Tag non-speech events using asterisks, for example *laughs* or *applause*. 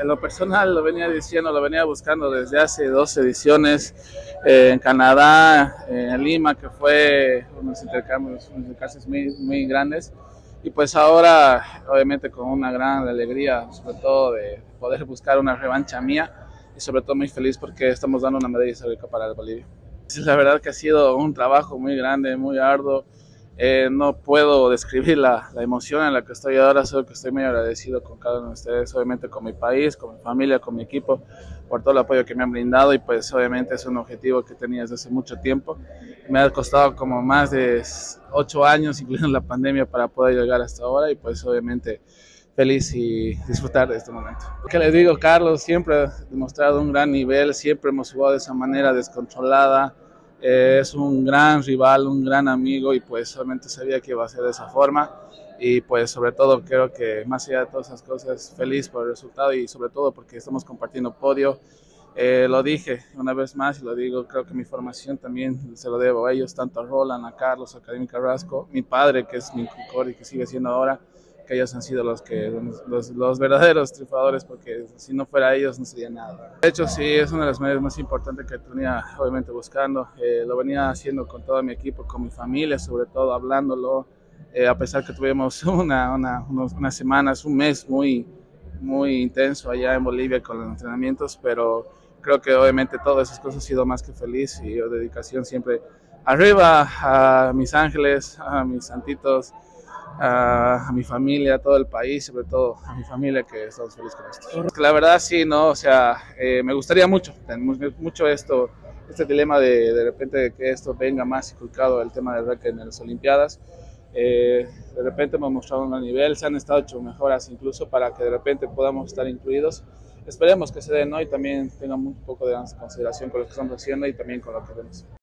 en lo personal lo venía diciendo, lo venía buscando desde hace dos ediciones eh, en Canadá, en Lima, que fue unos intercambios, unos intercambios muy, muy grandes. Y pues ahora, obviamente, con una gran alegría, sobre todo de poder buscar una revancha mía y sobre todo muy feliz porque estamos dando una medalla histórica para el Bolivia. La verdad que ha sido un trabajo muy grande, muy arduo. Eh, no puedo *laughs* describir la, emoción en la que estoy ahora, solo que estoy muy agradecido con cada uno de ustedes, obviamente con mi país, con mi familia, con mi equipo, por todo el apoyo que me han brindado y pues obviamente es un objetivo que tenía desde hace mucho tiempo. Me ha costado como más de ocho años, *laughs* incluyendo la pandemia, para poder llegar hasta ahora y pues obviamente feliz y disfrutar de este momento. ¿Qué les digo, Carlos? Siempre ha demostrado un gran nivel, siempre hemos jugado de esa manera descontrolada, es un gran rival, un gran amigo y pues solamente sabía que iba a ser de esa forma y pues sobre todo creo que más allá de todas esas cosas feliz por el resultado y sobre todo porque estamos compartiendo podio. Eh, lo dije una vez más y lo digo, creo que mi formación también se lo debo a ellos, tanto a Roland, a Carlos, a Académica Carrasco, mi padre que es mi y que sigue siendo ahora, que ellos han sido los, que, los, los, verdaderos triunfadores, porque si no fuera ellos no sería nada. De hecho, sí, es una de las medidas más importantes que tenía, obviamente, buscando. Eh, lo venía haciendo con todo mi equipo, con mi familia, sobre todo, hablándolo, eh, a pesar que tuvimos *laughs* una, una, unos, unas semanas, un mes muy, muy intenso allá en Bolivia con los entrenamientos, pero creo que obviamente todas esas cosas ha sido más que feliz y yo dedicación siempre arriba a mis ángeles, a mis santitos, a, a, mi familia, a todo el país, sobre todo a mi familia que estamos felices con esto. La verdad sí, no, o sea, eh, me gustaría mucho, mucho esto, este dilema de de repente que esto venga más inculcado el tema del rec en las Olimpiadas. Eh, de repente hemos mostrado un nivel, se han estado hecho mejoras incluso para que de repente podamos estar incluidos. Esperemos que se den ¿no? y también tengan un poco de consideración con lo que estamos haciendo y también con lo que vemos.